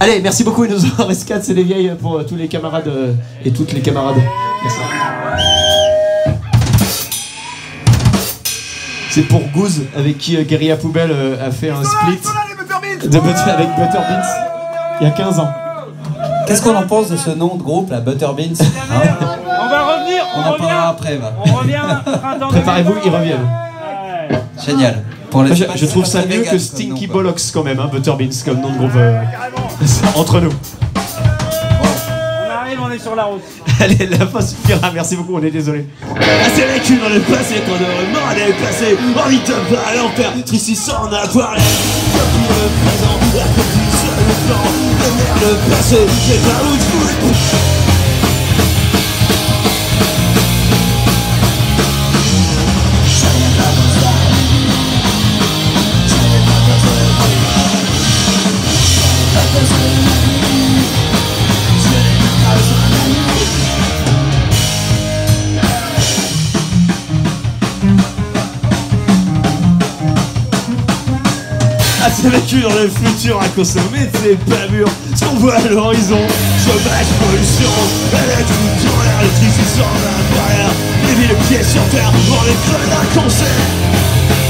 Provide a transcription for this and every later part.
Allez, merci beaucoup. Il nous en reste 4, c'est des vieilles pour euh, tous les camarades euh, et toutes les camarades. Merci. C'est pour Goose, avec qui euh, Guerilla Poubelle euh, a fait un split de Butter- avec Butterbeans il y a 15 ans. Qu'est-ce qu'on en pense de ce nom de groupe, la Butterbeans hein? On va revenir, On on, en revient. parlera après, va. On revient. Préparez-vous, 2020. ils reviennent. Ouais. Génial. Pour les Moi, je, trouve ça mieux que Stinky nom. Bollocks quand même, hein, Butterbeans comme nom de groupe. euh, entre nous. On arrive, on est sur la route. Allez, la fin suffira, merci beaucoup, on est désolé. Ah, c'est que dans le passé, quand le mort est passé, envie de pas l'enfer, triste sans en avoir l'air. Depuis le présent, la copie sur le plan, le passé, c'est pas où c'est vécu dans le futur à consommer de ces bavures. Ce qu'on voit à l'horizon, chômage, pollution, elle est tout dans l'air, l'électricité sans la barrière. Les villes pieds sur terre, pour les creux d'un concert.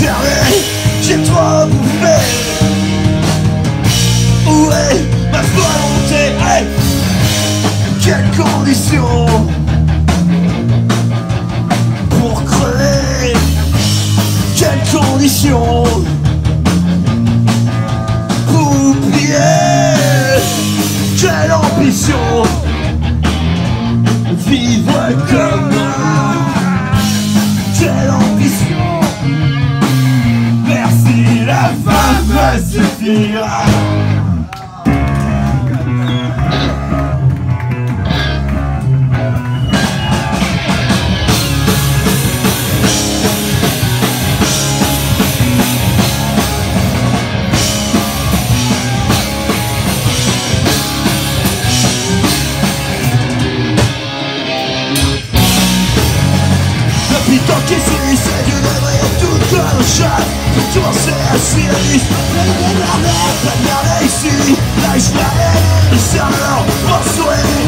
Yeah. Fin me suffira Depuis tout comme un chat Pour commencer à suivre la liste Pas de